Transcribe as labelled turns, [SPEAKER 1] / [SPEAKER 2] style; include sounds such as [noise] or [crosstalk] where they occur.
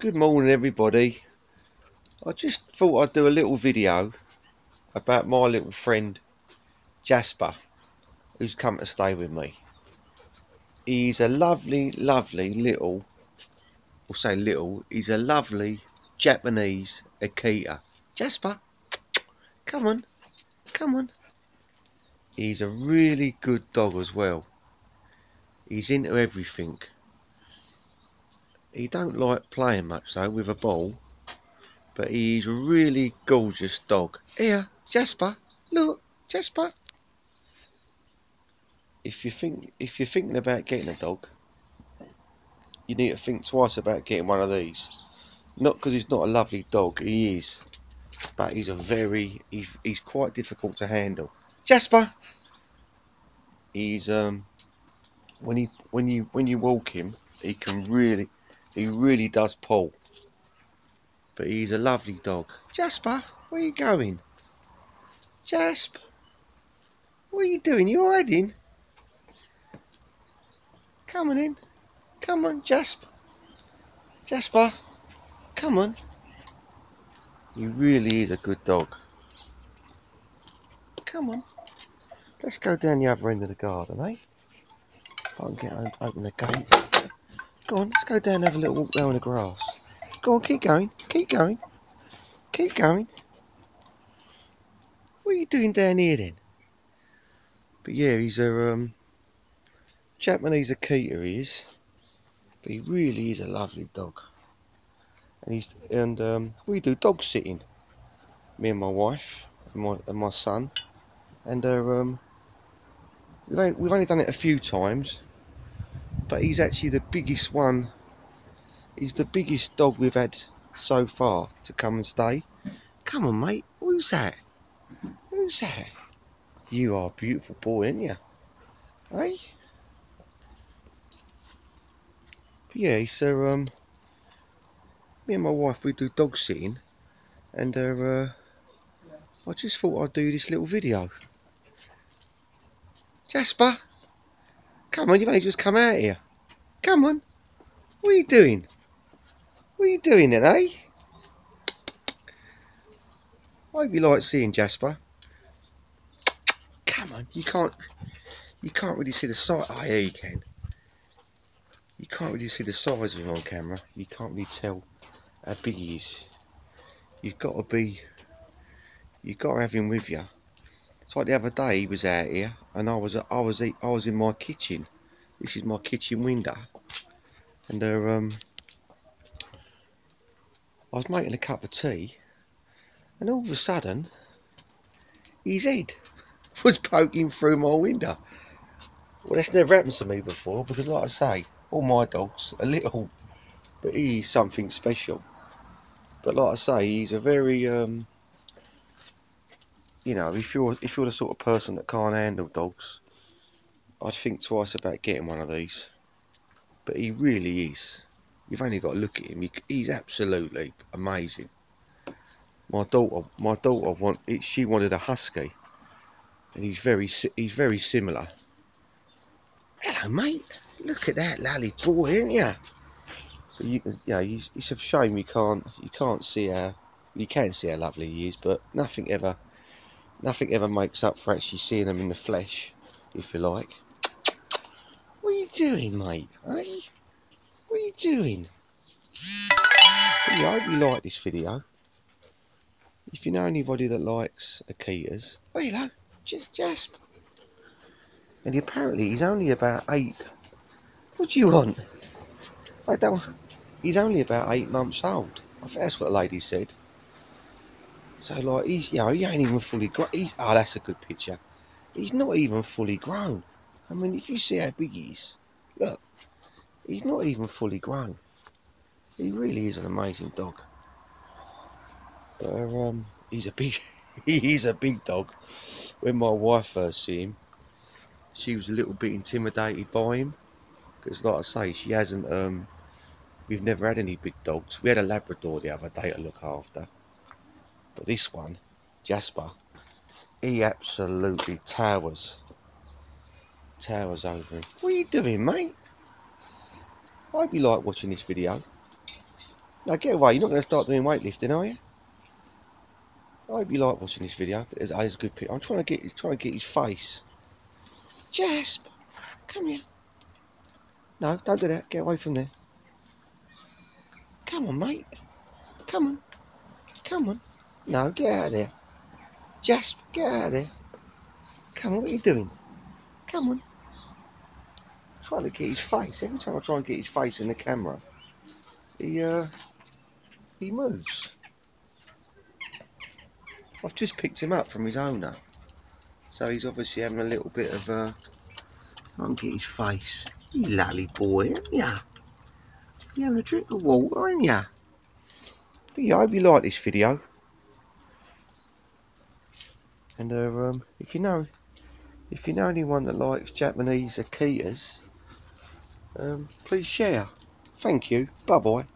[SPEAKER 1] Good morning everybody. I just thought I'd do a little video about my little friend Jasper who's come to stay with me. He's a lovely, lovely little, we'll say little, he's a lovely Japanese Akita. Jasper, come on, come on. He's a really good dog as well. He's into everything. He don't like playing much though with a ball, but he's a really gorgeous dog. Here, Jasper, look, Jasper. If you think if you're thinking about getting a dog, you need to think twice about getting one of these. Not because he's not a lovely dog, he is, but he's a very he's, he's quite difficult to handle. Jasper. He's um when he when you when you walk him, he can really he really does pull. But he's a lovely dog. Jasper, where are you going? Jasper, what are you doing? You're hiding? Come on in. Come on, Jasper. Jasper, come on. He really is a good dog. Come on. Let's go down the other end of the garden, eh? If I can get open the gate. Go on, let's go down and have a little walk down in the grass. Go on, keep going, keep going, keep going. What are you doing down here then? But yeah, he's a um, Japanese Akita he is. But he really is a lovely dog. And he's and um, we do dog sitting. Me and my wife and my and my son. And uh, um, we've we've only done it a few times but he's actually the biggest one. He's the biggest dog we've had so far to come and stay. Come on mate. Who's that? Who's that? You are a beautiful boy aren't you? Hey? But yeah so um me and my wife we do dog sitting. And uh, uh I just thought I'd do this little video. Jasper Come on, you've only just come out here. Come on. What are you doing? What are you doing then, eh? I hope you like seeing Jasper. Come on, you can't you can't really see the size. Oh yeah you can. You can't really see the size of him on camera. You can't really tell how big he is. You've got to be you've got to have him with you. It's like the other day he was out here and I was I was I was in my kitchen. This is my kitchen window, and uh, um, I was making a cup of tea, and all of a sudden, his head [laughs] was poking through my window. Well, that's never happened to me before because, like I say, all my dogs are little, but he's something special. But like I say, he's a very um, you know, if you're if you're the sort of person that can't handle dogs, I'd think twice about getting one of these. But he really is. You've only got to look at him. He, he's absolutely amazing. My daughter, my daughter want she wanted a husky, and he's very he's very similar. Hello, mate. Look at that lally boy, ain't ya? But you, you know, it's a shame you can't you can't see how you can see how lovely he is, but nothing ever nothing ever makes up for actually seeing them in the flesh, if you like. [tsk] What are you doing, mate? Hey? What are you doing? I hope you like this video. If you know anybody that likes Akitas, oh, hello, Jasp. And apparently he's only about eight. What do you want? I don't. He's only about eight months old. I think that's what the lady said. So like he's you know he ain't even fully grown. He's oh that's a good picture. He's not even fully grown. I mean if you see how big he is, look, he's not even fully grown. He really is an amazing dog. But um, he's a big [laughs] he's a big dog. When my wife first see him, she was a little bit intimidated by him because like I say she hasn't um we've never had any big dogs. We had a Labrador the other day to look after but this one, Jasper, he absolutely towers. Towers over him. What are you doing, mate? I hope you like watching this video. Now get away, you're not going to start doing weightlifting, are you? I hope you like watching this video. It's, it's a good picture. I'm trying to get, trying to get his face. Jasper, come here. No, don't do that. Get away from there. Come on, mate. Come on. Come on. No, get out of there. Jasper, get out of there. Come on, what are you doing? Come on. I'm trying to get his face. Every time I try and get his face in the camera, he uh he moves. I've just picked him up from his owner. So he's obviously having a little bit of uh can't get his face. You lally boy, aren't ya? You having a drink of water, aren't ya? Yeah, I hope you like this video. And uh, um, if you know if you know anyone that likes Japanese Akitas, um, please share. Thank you. Bye bye.